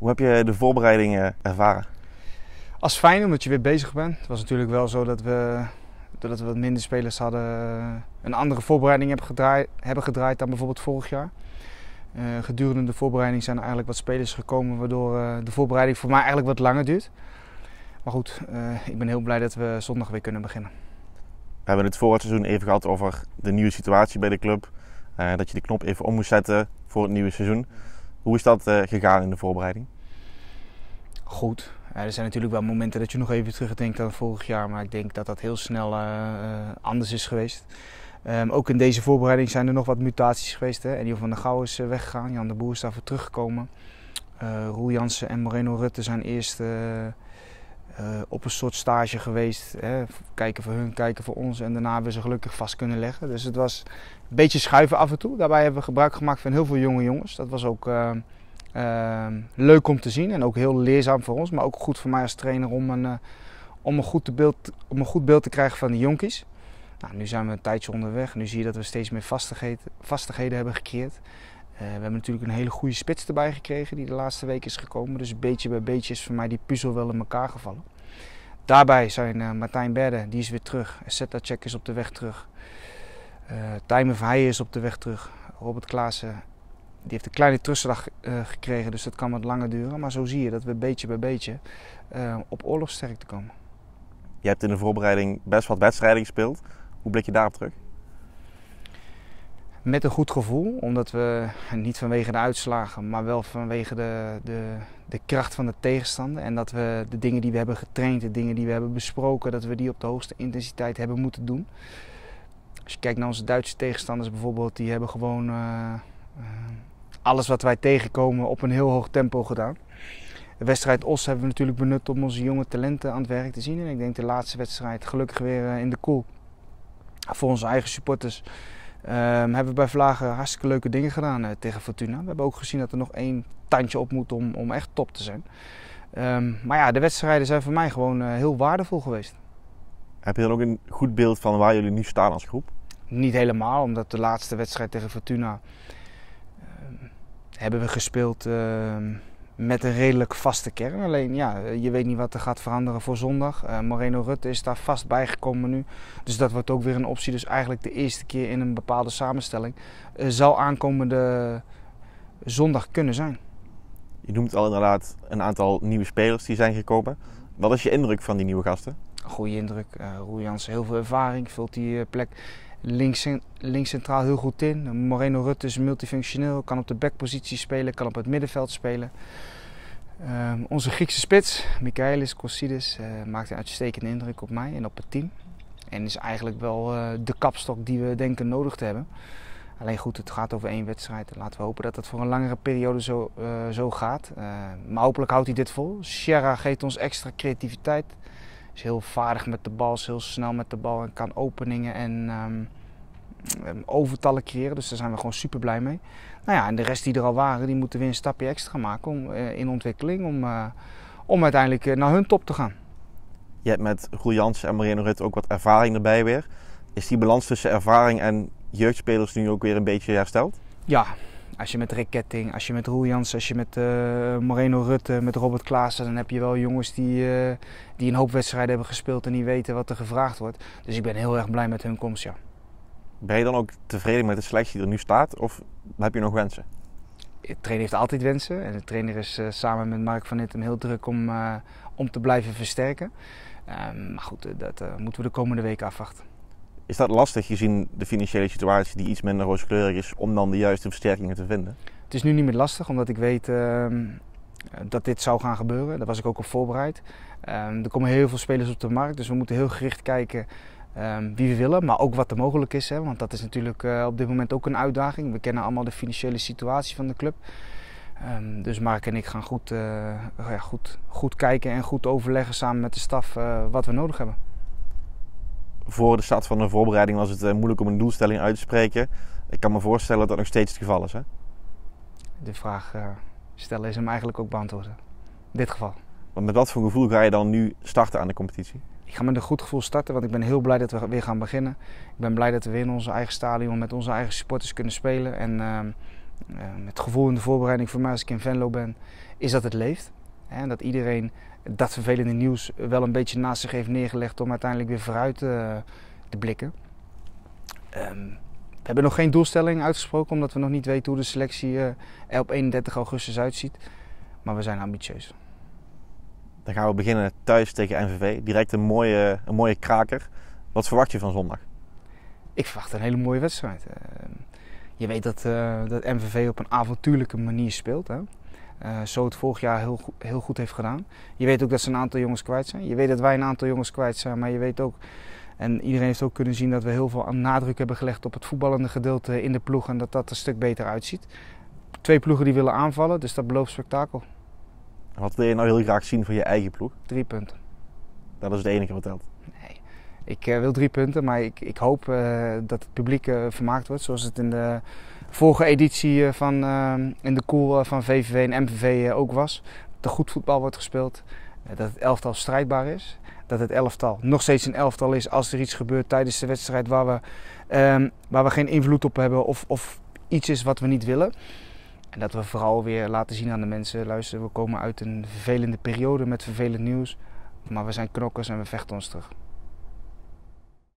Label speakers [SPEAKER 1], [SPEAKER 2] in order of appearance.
[SPEAKER 1] Hoe heb je de voorbereidingen ervaren?
[SPEAKER 2] Als fijn omdat je weer bezig bent. Het was natuurlijk wel zo dat we, doordat we wat minder spelers hadden, een andere voorbereiding hebben gedraaid, hebben gedraaid dan bijvoorbeeld vorig jaar. Uh, gedurende de voorbereiding zijn er eigenlijk wat spelers gekomen, waardoor uh, de voorbereiding voor mij eigenlijk wat langer duurt. Maar goed, uh, ik ben heel blij dat we zondag weer kunnen beginnen.
[SPEAKER 1] We hebben het voor het seizoen even gehad over de nieuwe situatie bij de club. dat je de knop even om moest zetten voor het nieuwe seizoen. Hoe is dat gegaan in de voorbereiding?
[SPEAKER 2] Goed. er zijn natuurlijk wel momenten dat je nog even terugdenkt aan vorig jaar, maar ik denk dat dat heel snel anders is geweest. Um, ook in deze voorbereiding zijn er nog wat mutaties geweest. Hè. Eddie van der Gouw is weggegaan, Jan de Boer is daarvoor teruggekomen. Roel Jansen en Moreno Rutte zijn eerst uh, op een soort stage geweest. Hè. Kijken voor hun, kijken voor ons. En daarna hebben ze gelukkig vast kunnen leggen. Dus het was een beetje schuiven af en toe. Daarbij hebben we gebruik gemaakt van heel veel jonge jongens. Dat was ook ehm, leuk om te zien en ook heel leerzaam voor ons. Maar ook goed voor mij als trainer om een, om een, goed, beeld, om een goed beeld te krijgen van de jonkies. Nou, nu zijn we een tijdje onderweg. Nu zie je dat we steeds meer vastigheden, vastigheden hebben gecreëerd. Uh, we hebben natuurlijk een hele goede spits erbij gekregen die de laatste week is gekomen. Dus beetje bij beetje is voor mij die puzzel wel in elkaar gevallen. Daarbij zijn uh, Martijn Berde, die is weer terug. Check is op de weg terug. Uh, Tijmen Verheijen is op de weg terug. Robert Klaassen die heeft een kleine uh, gekregen, dus dat kan wat langer duren. Maar zo zie je dat we beetje bij beetje op oorlogsterkte komen.
[SPEAKER 1] Je hebt in de voorbereiding best wat wedstrijden gespeeld. Hoe blik je daarop terug?
[SPEAKER 2] Met een goed gevoel, omdat we niet vanwege de uitslagen, maar wel vanwege de, de, de kracht van de tegenstander. En dat we de dingen die we hebben getraind, de dingen die we hebben besproken, dat we die op de hoogste intensiteit hebben moeten doen. Als je kijkt naar onze Duitse tegenstanders bijvoorbeeld, die hebben gewoon uh, uh, alles wat wij tegenkomen op een heel hoog tempo gedaan. De wedstrijd Os hebben we natuurlijk benut om onze jonge talenten aan het werk te zien. En ik denk de laatste wedstrijd gelukkig weer eh, in de koel. Voor onze eigen supporters um, hebben we bij Vlagen hartstikke leuke dingen gedaan uh, tegen Fortuna. We hebben ook gezien dat er nog één tandje op moet om, om echt top te zijn. Um, maar ja, de wedstrijden zijn voor mij gewoon uh, heel waardevol geweest.
[SPEAKER 1] Heb je dan ook een goed beeld van waar jullie nu staan als groep?
[SPEAKER 2] Niet helemaal, omdat de laatste wedstrijd tegen Fortuna uh, hebben we gespeeld met een redelijk vaste kern. Alleen ja, je weet niet wat er gaat veranderen voor zondag. Uh, Moreno Rutte is daar vast bijgekomen nu. Dus dat wordt ook weer een optie. Dus eigenlijk de eerste keer in een bepaalde samenstelling uh, zal aankomende zondag kunnen zijn.
[SPEAKER 1] Je noemt al inderdaad een aantal nieuwe spelers die zijn gekomen. Wat is je indruk van die nieuwe gasten?
[SPEAKER 2] Goede indruk. Uh, Roel Jansen, heel veel ervaring, vult die plek links, centraal heel goed in. Moreno Rutte is multifunctioneel, kan op de backpositie spelen, kan op het middenveld spelen. Uh, onze Griekse spits, Michaelis Kossidis, uh, maakt een uitstekende indruk op mij en op het team. En is eigenlijk wel uh, de kapstok die we denken nodig te hebben. Alleen goed, het gaat over één wedstrijd. Laten we hopen dat het voor een langere periode zo, uh, zo gaat. maar hopelijk houdt hij dit vol. Sierra geeft ons extra creativiteit is heel vaardig met de bal, is heel snel met de bal en kan openingen en um, overtallen creëren. Dus daar zijn we gewoon super blij mee. Nou ja, en de rest die er al waren, die moeten weer een stapje extra maken om, uh, in ontwikkeling om, uh, om uiteindelijk uh, naar hun top te gaan.
[SPEAKER 1] Je hebt met Roel Jans en Mariano Rutte ook wat ervaring erbij weer. Is die balans tussen ervaring en jeugdspelers nu ook weer een beetje hersteld?
[SPEAKER 2] Ja, als je met Rick Ketting, als je met Roel Jans, als je met uh, Moreno Rutte, met Robert Klaassen, dan heb je wel jongens die, uh, die een hoop wedstrijden hebben gespeeld en die weten wat er gevraagd wordt. Dus ik ben heel erg blij met hun komst, ja.
[SPEAKER 1] Ben je dan ook tevreden met de selectie die er nu staat of heb je nog wensen?
[SPEAKER 2] De trainer heeft altijd wensen en de trainer is uh, samen met Mark van Nittem heel druk om, om te blijven versterken. Ehm, maar goed, dat moeten we de komende weken afwachten.
[SPEAKER 1] Is dat lastig gezien de financiële situatie die iets minder rooskleurig is om dan de juiste versterkingen te vinden?
[SPEAKER 2] Het is nu niet meer lastig omdat ik weet uh, dat dit zou gaan gebeuren. Daar was ik ook op voorbereid. Uh, er komen heel veel spelers op de markt, dus we moeten heel gericht kijken um, wie we willen, maar ook wat er mogelijk is. Hè, want dat is natuurlijk uh, op dit moment ook een uitdaging. We kennen allemaal de financiële situatie van de club. Dus Mark en ik gaan goed, uh, ja, goed, goed kijken en goed overleggen samen met de staf uh, wat we nodig hebben
[SPEAKER 1] voor de start van de voorbereiding was het eh, moeilijk om een doelstelling uit te spreken. Ik kan me voorstellen dat dat nog steeds het geval is. Hè?
[SPEAKER 2] De vraag uh, stellen is hem eigenlijk ook beantwoorden. In dit geval.
[SPEAKER 1] Want met wat voor gevoel ga je dan nu starten aan de competitie?
[SPEAKER 2] Ik ga met een goed gevoel starten, want ik ben heel blij dat we weer gaan beginnen. Ik ben blij dat we weer in onze eigen stadion met onze eigen supporters kunnen spelen. En uh, het gevoel in de voorbereiding voor mij als ik in Venlo ben, is dat het leeft. En dat iedereen dat vervelende nieuws wel een beetje naast zich heeft neergelegd om uiteindelijk weer vooruit te blikken. Ehm, we hebben nog geen doelstelling uitgesproken, omdat we nog niet weten hoe de selectie er op 31 augustus uitziet. Maar we zijn ambitieus.
[SPEAKER 1] Dan gaan we beginnen thuis tegen NVV. Direct een mooie, een mooie kraker. Wat verwacht je van zondag?
[SPEAKER 2] Ik verwacht een hele mooie wedstrijd. Ehm, je weet dat, uh, dat MVV op een avontuurlijke manier speelt. Hè? Uh, zo het vorig jaar heel, heel goed heeft gedaan. Je weet ook dat ze een aantal jongens kwijt zijn. Je weet dat wij een aantal jongens kwijt zijn. Maar je weet ook, en iedereen heeft ook kunnen zien dat we heel veel nadruk hebben gelegd op het voetballende gedeelte in de ploeg. En dat dat een stuk beter uitziet. Twee ploegen die willen aanvallen, dus dat belooft spektakel.
[SPEAKER 1] Wat wil je nou heel graag zien van je eigen ploeg?
[SPEAKER 2] Drie punten.
[SPEAKER 1] Dat is het enige wat telt.
[SPEAKER 2] Nee, ik uh, wil drie punten, maar ik, ik hoop uh, dat het publiek vermaakt wordt. Zoals het in de vorige editie van in de koel van VVV en MVV ook was. Dat er goed voetbal wordt gespeeld. dat het elftal strijdbaar is. Dat het elftal nog steeds een elftal is als er iets gebeurt tijdens de wedstrijd waar we, um, waar we geen invloed op hebben of, of iets is wat we niet willen. En dat we vooral weer laten zien aan de mensen: luister, we komen uit een vervelende periode met vervelend nieuws. Maar we zijn knokkers en we vechten ons terug.